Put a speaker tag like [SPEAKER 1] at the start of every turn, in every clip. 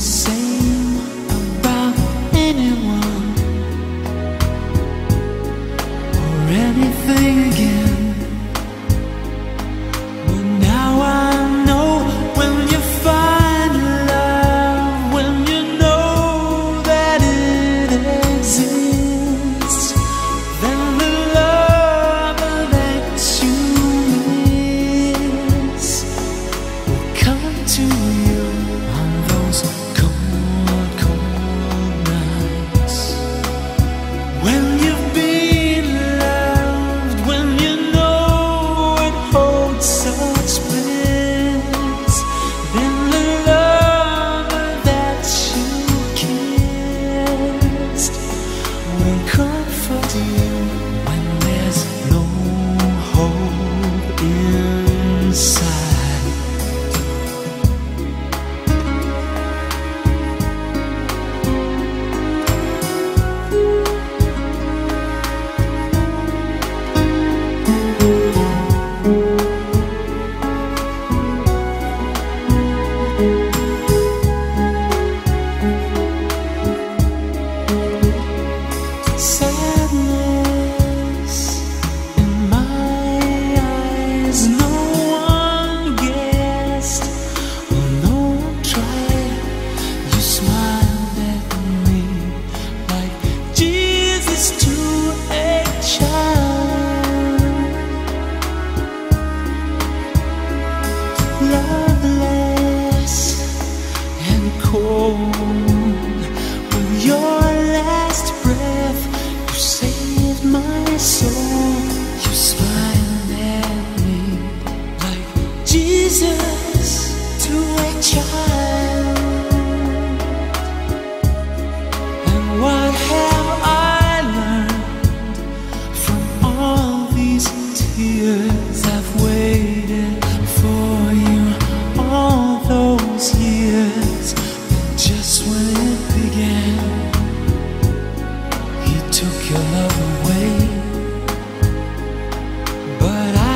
[SPEAKER 1] say With your last breath, you saved my soul. You smiled at me like Jesus to a child.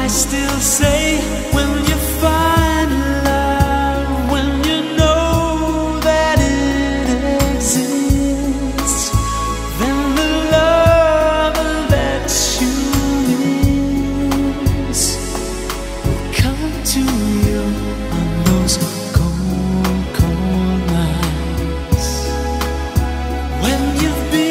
[SPEAKER 1] I still say when you find love, when you know that it exists, then the love that you miss will come to you on those cold, cold nights when you've been.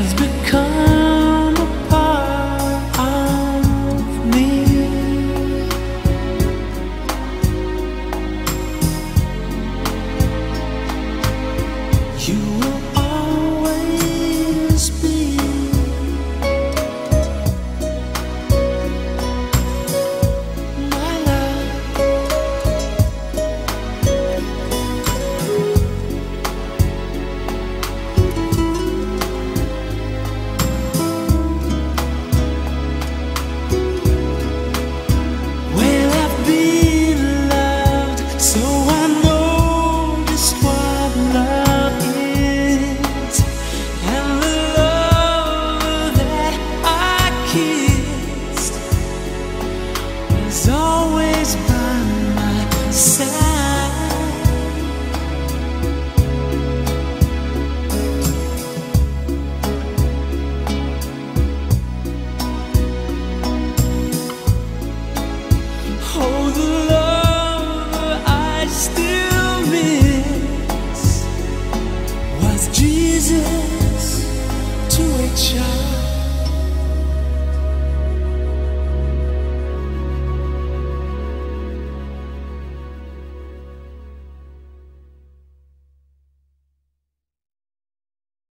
[SPEAKER 1] has become a part of me. You by my side.